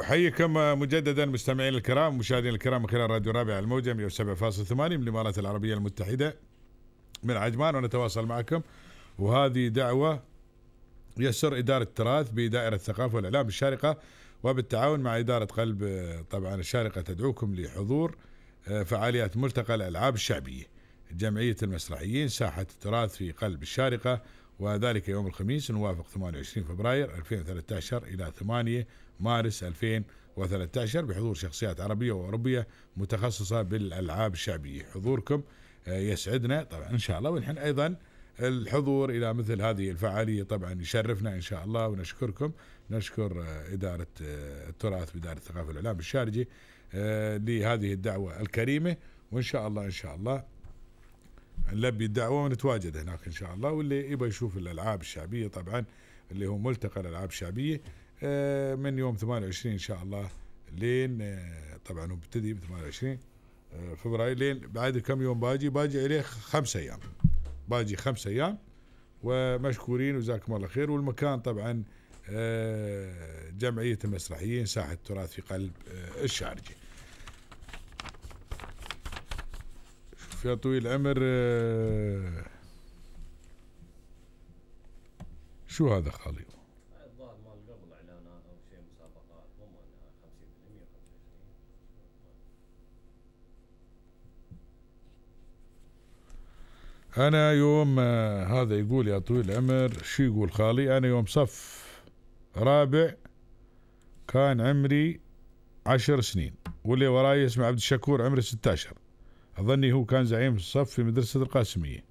أحييكم مجددا مستمعين الكرام مشاهدينا الكرام من خلال راديو رابع الموجة 107.8 من الإمارات العربية المتحدة. من عجمان ونتواصل معكم. وهذه دعوة يسر إدارة التراث بدائرة الثقافة والإعلام الشارقة وبالتعاون مع إدارة قلب طبعا الشارقة تدعوكم لحضور فعاليات ملتقى الألعاب الشعبية. جمعية المسرحيين ساحة التراث في قلب الشارقة وذلك يوم الخميس نوافق 28 فبراير 2013 إلى 8 مارس 2013 بحضور شخصيات عربية وأوروبية متخصصة بالألعاب الشعبية. حضوركم يسعدنا طبعا إن شاء الله. ونحن أيضا الحضور إلى مثل هذه الفعالية طبعا يشرفنا إن شاء الله. ونشكركم نشكر إدارة التراث بإدارة الثقافة والإعلام الشارجي لهذه الدعوة الكريمة. وإن شاء الله إن شاء الله نلبي الدعوة ونتواجد هناك إن شاء الله واللي يبغى يشوف الألعاب الشعبية طبعا اللي هو ملتقى الألعاب الشعبية من يوم 28 إن شاء الله لين طبعا هو بيبتدي ب 28 فبراير لين بعد كم يوم باجي؟ باجي عليه خمس أيام. باجي خمس أيام ومشكورين وجزاكم الله خير والمكان طبعا جمعية المسرحيين ساحة التراث في قلب الشارجة. شوف يا طويل العمر شو هذا خالي؟ الظاهر مال قبل اعلانات أو شيء مسابقات مو مال 50% 25 أنا يوم هذا يقول يا طويل العمر شو يقول خالي؟ أنا يوم صف رابع كان عمري عشر سنين واللي وراي اسمه عبد الشكور عمره 16 أظني هو كان زعيم الصف في مدرسة القاسمية.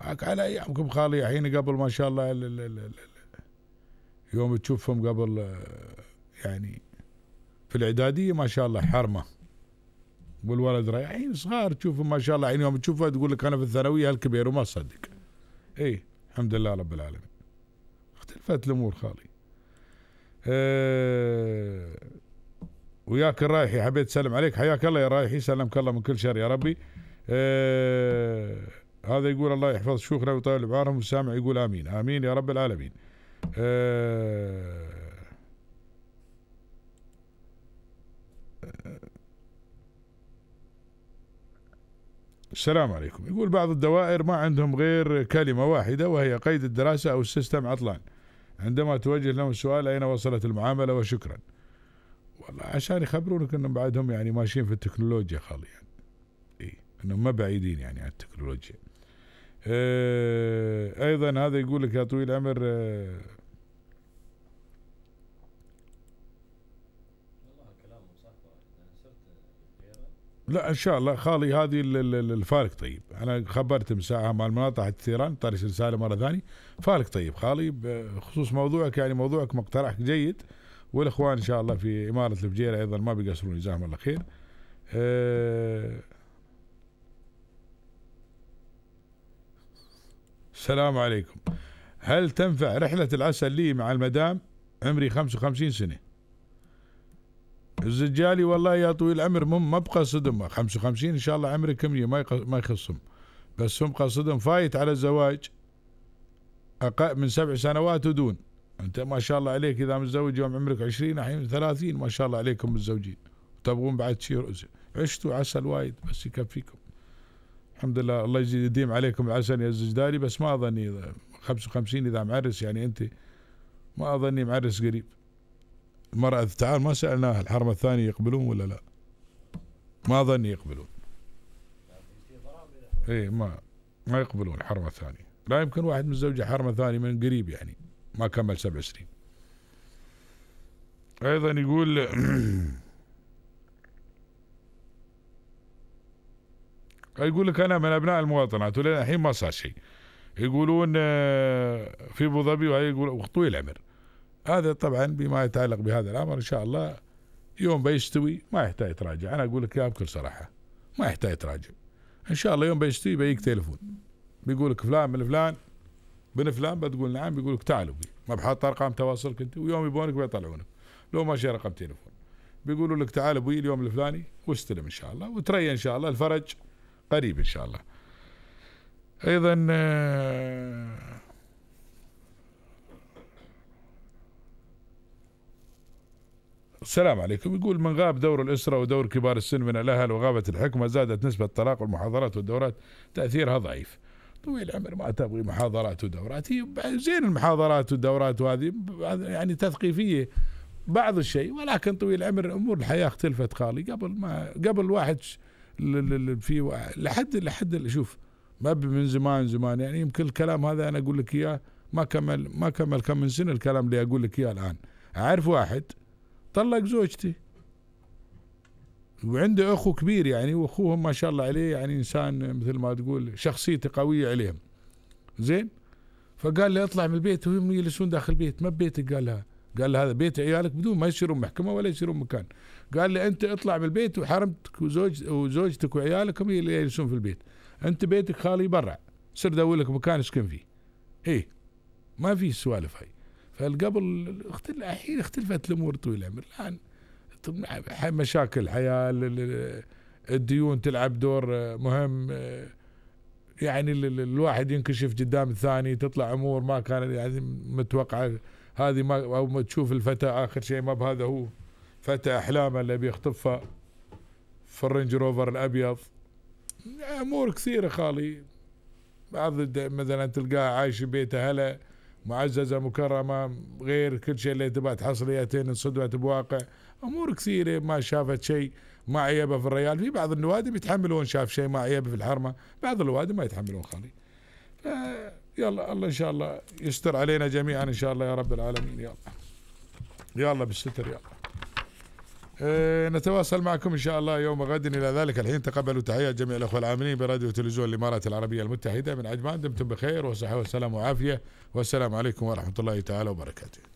على أيامكم خالي الحين قبل ما شاء الله ال ال ال يوم تشوفهم قبل يعني في الإعدادية ما شاء الله حرمة. والولد رايحين صغار تشوفهم ما شاء الله. الحين يوم تشوفه تقول لك أنا في الثانوية هالكبير وما تصدق اي الحمد لله رب العالمين. اختلفت الأمور خالي. أه وياك الرايحي حبيت أسلم عليك. حياك الله يا رايحي سلمك الله من كل شر يا ربي. أه هذا يقول الله يحفظ شيوخنا ويطول بعمرهم والسامع يقول آمين. آمين يا رب العالمين. أه السلام عليكم. يقول بعض الدوائر ما عندهم غير كلمة واحدة وهي قيد الدراسة أو السيستم عطلان. عندما توجه لهم السؤال أين وصلت المعاملة؟ وشكرا. والله عشان يخبرونك انهم بعدهم يعني ماشيين في التكنولوجيا خالي يعني إي إنهم ما بعيدين يعني عن التكنولوجيا. آه أيضا هذا يقول لك يا طويل العمر آه لا إن شاء الله خالي هذه الفارق طيب. أنا خبرت مساعة مال مناطق الثيران طارش رساله مرة ثانية. فارق طيب خالي بخصوص موضوعك يعني موضوعك مقترح جيد. والإخوان إن شاء الله في إمارة الفجيره أيضا ما بيقصرون جزاهم الله خير. أه السلام عليكم. هل تنفع رحلة العسل لي مع المدام عمري 55 سنة؟ الزجالي والله يا طويل العمر ما بقصدهم 55 إن شاء الله عمري كمية ما ما يخصهم بس هم قصدهم فايت على الزواج أقل من سبع سنوات ودون أنت ما شاء الله عليك إذا متزوج يوم عمرك 20 الحين 30 ما شاء الله عليكم متزوجين. تبغون بعد شيء عشتوا عسل وايد بس يكفيكم. الحمد لله الله يديم عليكم العسل يا الزجداري بس ما أظني 55 إذا معرس يعني أنت ما أظني معرس قريب. المرأة تعال ما سألناها الحرمة الثانية يقبلون ولا لا؟ ما أظني يقبلون. اي ما ما يقبلون الحرمة الثانية لا يمكن واحد متزوج حرمة ثانية من قريب يعني. ما كمل سبع سنين. أيضا يقول يقول لك أنا من أبناء المواطنات ولين الحين ما صار شيء. يقولون في أبو ظبي وهي يقول طويل العمر. هذا طبعا بما يتعلق بهذا الأمر إن شاء الله يوم بيستوي ما يحتاج تراجع أنا أقول لك اياها بكل صراحة ما يحتاج تراجع إن شاء الله يوم بيستوي بيجيك تليفون بيقول لك فلان من فلان بن فلان بتقول نعم بيقول لك تعالوا بي. ما بحاط أرقام تواصلك أنت ويوم يبونك بيطلعونك. لو ماشي رقم تليفون. بيقولوا لك تعال أبوي اليوم الفلاني واستلم إن شاء الله وتري إن شاء الله الفرج قريب إن شاء الله. أيضا آه السلام عليكم. يقول من غاب دور الأسرة ودور كبار السن من الأهل وغابت الحكمة زادت نسبة الطلاق والمحاضرات والدورات تأثيرها ضعيف. طويل العمر ما تبغي محاضرات ودورات. هي زين المحاضرات والدورات وهذه يعني تثقيفية بعض الشيء ولكن طويل العمر أمور الحياة اختلفت خالي. قبل ما قبل الواحد في لحد لحد شوف ما من زمان زمان يعني يمكن الكلام هذا أنا أقول لك إياه ما كمل ما كمل كم من سنة الكلام اللي أقول لك إياه الآن. أعرف واحد طلق زوجتي. وعنده أخو كبير يعني وأخوهم ما شاء الله عليه يعني إنسان مثل ما تقول شخصيته قوية عليهم. زين؟ فقال لي اطلع من البيت وهم يجلسون داخل البيت. ما ببيتك قال لها قال هذا بيت عيالك بدون ما يصيرون محكمة ولا يصيرون مكان. قال لي أنت اطلع من البيت وحرمتك وزوج وزوجتك وعيالك هم اللي يجلسون في البيت. أنت بيتك خالي برا. سر دور لك مكان اسكن فيه؟ إيه ما في سوالف هاي. فالقبل الحين اختلفت الأمور طويل العمر. الآن مشاكل الحياة الديون تلعب دور مهم يعني الواحد ينكشف قدام الثاني تطلع أمور ما كانت يعني متوقعة. هذه ما أو تشوف الفتى آخر شيء ما بهذا هو. فتى أحلامه اللي بيخطفها في الرينج روفر الأبيض. أمور كثيرة خالي. بعض مثلا تلقاه عايش ببيته هلا معززة مكرمة غير كل شيء اللي تبغى تحصليتين انصدمت بواقع أمور كثيرة ما شافت شيء ما عيبه في الريال. في بعض النوادي بيتحملون شاف شيء ما عيبه في الحرمة. بعض النوادي ما يتحملون خالي. يلا الله إن شاء الله يستر علينا جميعا إن شاء الله يا رب العالمين. يلا. يلا بالستر يلا. أه نتواصل معكم إن شاء الله يوم غد. إلى ذلك الحين تقبلوا تحيات جميع الأخوة العاملين براديو وتلفزيون الإمارات العربية المتحدة. من عجمان دمتم بخير وصحه وسلام وعافيه والسلام عليكم ورحمة الله تعالى وبركاته.